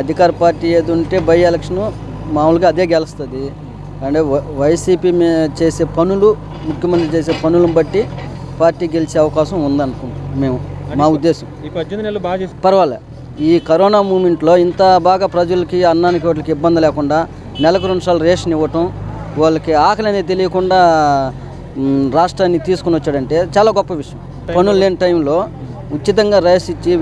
అధికార పార్టీ ఏది ఉంటే బై ఎలక్షన్ మామూలుగా అదే గెలుస్తుంది. అంటే వైసీపీ చేసే పనులు ముఖ్యమంత్రి చేసే పనులను బట్టి పార్టీ గెలిచే అవకాశం ఉందనుకుంటాం మేము. మా ఉద్దేశం. ఈ పద్దెనిమిది నెలలు బాగా చేసి పర్వాలే. ఈ కరోనా మూమెంట్లో ఇంత బాగా ప్రజలకి అన్నానికి వాటికి ఇబ్బంది లేకుండా నెలకు రెండు సార్లు రేషన్ ఇవ్వటం వాళ్ళకి ఆకలి అనేది తెలియకుండా రాష్ట్రాన్ని తీసుకుని వచ్చాడంటే చాలా గొప్ప విషయం. పనులు లేని టైంలో ఉచితంగా రైస్ ఇచ్చి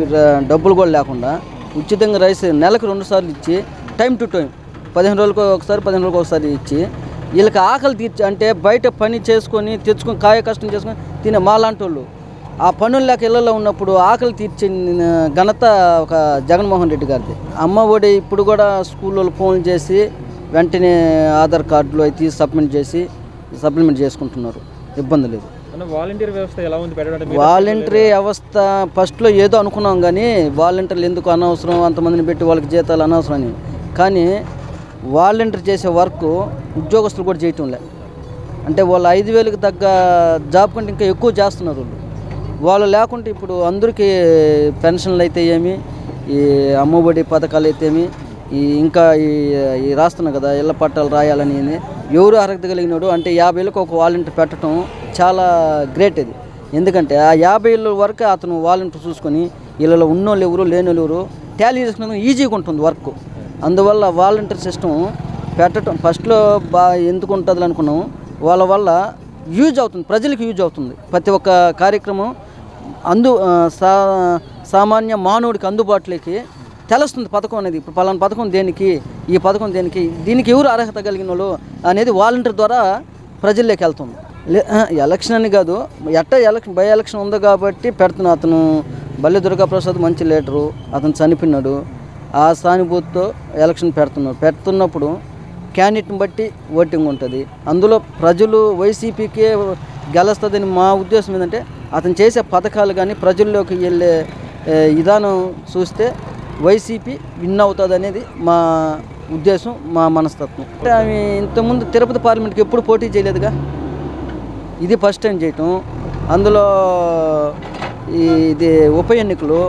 డబ్బులు కూడా లేకుండా ఉచితంగా రైస్ నెలకు రెండుసార్లు ఇచ్చి టైం టు టైం పదిహేను రోజులకు ఒకసారి పదిహేను రోజులకు ఒకసారి ఇచ్చి వీళ్ళకి ఆకలి తీర్చి అంటే బయట పని చేసుకొని తెచ్చుకొని కాయ కష్టం చేసుకొని తినే మాలాంటి వాళ్ళు ఆ పనులు లేక ఇళ్ళలో ఉన్నప్పుడు ఆకలి తీర్చిన ఘనత ఒక జగన్మోహన్ రెడ్డి గారిది. అమ్మ ఒడి ఇప్పుడు కూడా స్కూల్లో ఫోన్ చేసి వెంటనే ఆధార్ కార్డులు అయితే సబ్మిట్ చేసి సప్లిమెంట్ చేసుకుంటున్నారు. ఇబ్బంది లేదు. వాలంటీర్ వ్యవస్థ ఎలా ఉంది? పెట్టడం వాలంటరీ వ్యవస్థ ఫస్ట్లో ఏదో అనుకున్నాం కానీ వాలంటీర్లు ఎందుకు అనవసరం? అంతమందిని పెట్టి వాళ్ళకి జీతాలు అనవసరం అని. కానీ వాలంటీర్ చేసే వర్క్ ఉద్యోగస్తులు కూడా చేయటం లే. అంటే వాళ్ళు ఐదు వేలకు తగ్గ జాబ్ కంటే ఇంకా ఎక్కువ చేస్తున్నారు వాళ్ళు. వాళ్ళు లేకుంటే ఇప్పుడు అందరికీ పెన్షన్లు అయితే ఏమి ఈ అమ్మఒడి పథకాలు అయితే ఏమి ఈ ఇంకా ఈ రాస్తున్నాం కదా ఇళ్ళ పట్టాలు రాయాలని. ఎవరు అర్హత కలిగినాడు అంటే యాభై ఏళ్ళకి ఒక వాలంటీర్ పెట్టడం చాలా గ్రేట్ ఇది. ఎందుకంటే ఆ యాభై ఏళ్ళ వరకు అతను వాలంటీర్ చూసుకొని వీళ్ళలో ఉన్నోళ్ళు ఎవరు లేనోళ్ళు ఎవరు ట్యాలీ చేసుకునేందుకు ఈజీగా ఉంటుంది వర్క్ అందువల్ల వాలంటీర్ సిస్టమ్ పెట్టడం ఫస్ట్లో బా ఎందుకు ఉంటుంది అనుకున్నాము వాళ్ళ వల్ల యూజ్ అవుతుంది ప్రజలకు యూజ్ అవుతుంది. ప్రతి ఒక్క కార్యక్రమం అందు సా సామాన్య మానవుడికి అందుబాటులోకి తెలుస్తుంది పథకం అనేది. ఇప్పుడు పలానా పథకం దేనికి ఈ పథకం దేనికి దీనికి ఎవరు అర్హత కలిగిన వాళ్ళు అనేది వాలంటీర్ ద్వారా ప్రజల్లోకి వెళ్తుంది. లే- ఎలక్షన్ అని కాదు ఎట్ట ఎలక్షన్ బై ఎలక్షన్ ఉంది కాబట్టి పెడుతున్నా అతను బల్లి దుర్గాప్రసాద్ మంచి లీడరు అతను చనిపోయినాడు. ఆ సానుభూతితో ఎలక్షన్ పెడుతున్నారు పెడుతున్నప్పుడు క్యాండిడేట్ని బట్టి ఓటింగ్ ఉంటుంది. అందులో ప్రజలు వైసీపీకే గెలుస్తుందని మా ఉద్దేశం ఏంటంటే అతను చేసే పథకాలు కానీ ప్రజల్లోకి వెళ్ళే విధానం చూస్తే వైసీపీ విన్ అవుతుంది అనేది మా ఉద్దేశం మా మనస్తత్వం. అంటే ఆమె ఇంతకుముందు తిరుపతి పార్లమెంట్కి ఎప్పుడు పోటీ చేయలేదుగా? ఇది ఫస్ట్ టైం చేయటం. అందులో ఈ ఇది ఉప ఎన్నికలు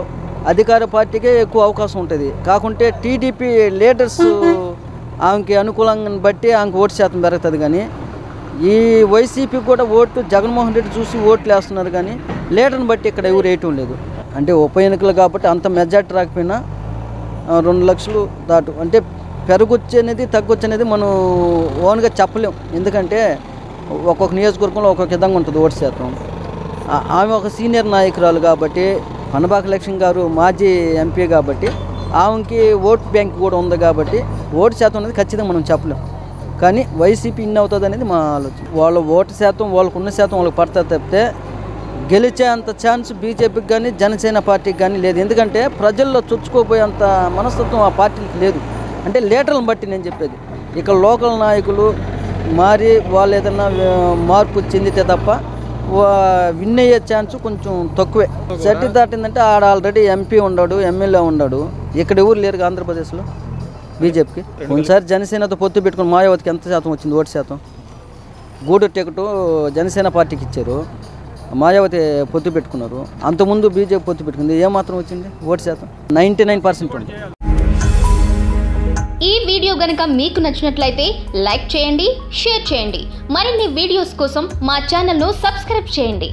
అధికార పార్టీకే ఎక్కువ అవకాశం ఉంటుంది. కాకుంటే టీడీపీ లీడర్స్ ఆమెకి అనుకూలంగా బట్టి ఆమెకు ఓటు శాతం పెరుగుతుంది కానీ ఈ వైసీపీ కూడా ఓటు జగన్మోహన్ రెడ్డి చూసి ఓట్లు వేస్తున్నారు కానీ లీడర్ని బట్టి ఇక్కడ ఎవరు వేయటం లేదు. అంటే ఉప ఎన్నికలు కాబట్టి అంత మెజార్టీ రాకపోయినా రెండు లక్షలు దాటు. అంటే పెరగొచ్చు అనేది తగ్గొచ్చు అనేది మనం ఓన్గా చెప్పలేం. ఎందుకంటే ఒక్కొక్క నియోజకవర్గంలో ఒక్కొక్క విధంగా ఉంటుంది ఓటు శాతం. ఆమె ఒక సీనియర్ నాయకురాలు కాబట్టి పనబాక లక్ష్మి గారు మాజీ ఎంపీ కాబట్టి ఆమెకి ఓట్ బ్యాంక్ కూడా ఉంది కాబట్టి ఓటు శాతం అనేది ఖచ్చితంగా మనం చెప్పలేం. కానీ వైసీపీ ఇన్ అవుతుంది అనేది మా ఆలోచన. వాళ్ళ ఓటు శాతం వాళ్ళకున్న శాతం వాళ్ళకి పడతా తప్పితే గెలిచే అంత ఛాన్స్ బీజేపీకి కానీ జనసేన పార్టీకి కానీ లేదు. ఎందుకంటే ప్రజల్లో చొచ్చుకోపోయేంత మనస్తత్వం ఆ పార్టీకి లేదు. అంటే లీటర్లను బట్టి నేను చెప్పేది. ఇక లోకల్ నాయకులు మారి వాళ్ళు ఏదైనా మార్పు చెందితే తప్ప విన్ అయ్యే ఛాన్స్ కొంచెం తక్కువే. సర్టి దాటిందంటే ఆడ ఆల్రెడీ ఎంపీ ఉన్నాడు ఎమ్మెల్యే ఉన్నాడు ఇక్కడ ఎవరు లేరు ఆంధ్రప్రదేశ్లో? బీజేపీకి. ఒకసారి జనసేనతో పొత్తు పెట్టుకుని మాయావతికి ఎంత శాతం వచ్చింది? ఓటు శాతం? గూడూరు టికెట్ జనసేన పార్టీకి ఇచ్చారు. మాయావతి పొత్తు పెట్టుకున్నారు. అంతకుముందు బీజేపీ పొత్తు పెట్టుకుంది. ఏమాత్రం వచ్చింది? ఓటు శాతం. నైంటీ నైన్ పర్సెంట్ ఉంది. ఈ వీడియో గనక మీకు నచ్చినట్లయితే లైక్ చేయండి షేర్ చేయండి. మరిన్ని వీడియోస్ కోసం మా ఛానల్ను సబ్స్క్రైబ్ చేయండి.